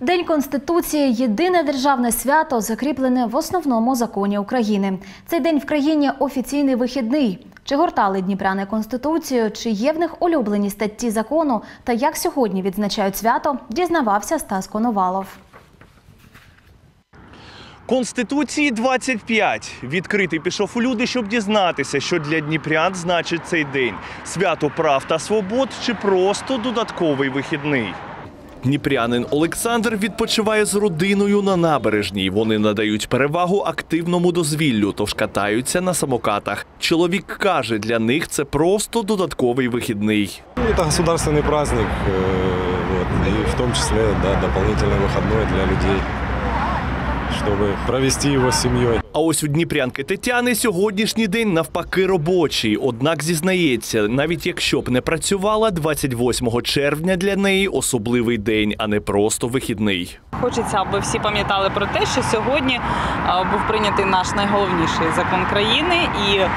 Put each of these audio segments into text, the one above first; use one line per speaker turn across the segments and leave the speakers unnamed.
День Конституції єдине державне свято, закріплене в основному законі України. Цей день в країні офіційний вихідний. Чи гортали дніпряни конституцію, чи є в них улюблені статті закону та як сьогодні відзначають свято, дізнавався Стас Коновалов.
Конституції 25. Відкритий пішов у люди, щоб дізнатися, що для дніпрян значить цей день: свято прав та свобод чи просто додатковий вихідний. Дніпрянин Олександр відпочиває з родиною на набережній. Вони надають перевагу активному дозвіллю, тож катаються на самокатах. Чоловік каже, для них це просто додатковий вихідний.
Это государственный праздник, э, вот, и в том числе да, дополнительный выходной для людей, чтобы провести его с семьей.
А ось у дніпрянки Тетяни сьогоднішній день навпаки робочий. Однак зізнається, навіть якщо б не працювала, 28 червня для неї особливий день, а не просто вихідний.
Хочеться, аби всі пам'ятали про те, що сьогодні е, був прийнятий наш найголовніший закон країни, і е,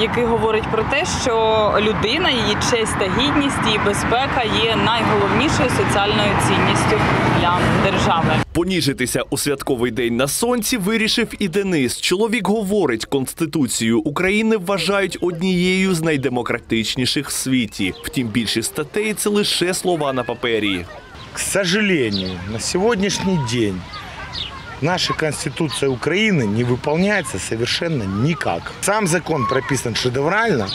який говорить про те, що людина, її честь та гідність, її безпека є найголовнішою соціальною цінністю для держави.
Поніжитися у святковий день на сонці вирішив і Денис. Чоловік говорить, Конституцію України вважають однією з найдемократичніших в світі. Втім, більшість статей це лише слова на папері.
К сожалению, на сегодняшний день наша Конституция Украины не выполняется совершенно никак. Сам закон прописан шедеврально,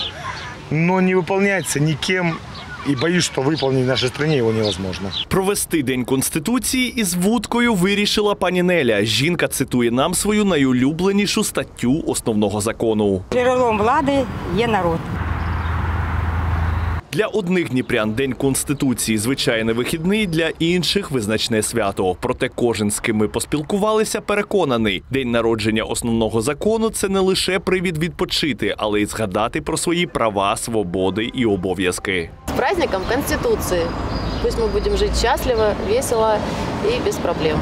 но не выполняется никем, и боюсь, что выполнить в нашей стране его невозможно.
Провести день конституції із вудкою вирішила пані Неля. Жінка цитує нам свою найулюбленішу статтю основного закону.
Джерелом влади є народ.
Для одних дніпрян день конституції звичайний вихідний, для інших визначне свято. Проте кожен з ким ми поспілкувалися, переконаний, день народження основного закону це не лише привід відпочити, але й згадати про свої права, свободи і обов'язки.
Праздником Конституции. Пусть мы будем жить счастливо, весело и без проблем.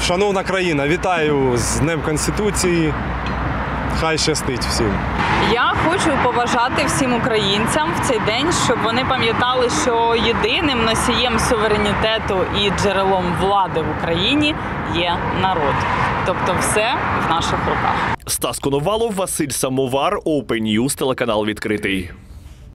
Шановна країна, вітаю з Днем Конституції. Хай щастить всім.
Я хочу побажати всім українцям в цей день, щоб вони пам'ятали, що єдиним носієм суверенітету і джерелом влади в Україні є народ. Тобто, все в наших руках.
Стас Коновалов, Василь Самовар, Open News, телеканал відкритий.